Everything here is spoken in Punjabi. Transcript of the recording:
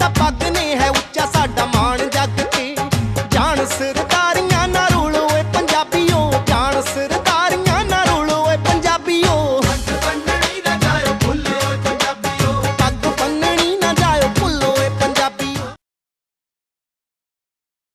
ਤਾਂ ਪੱਗ ਨਹੀਂ ਹੈ ਉੱਚਾ ਸਾਡਾ ਮਾਣ ਜੱਗ ਤੇ। ਜਾਣ ਸਿਰ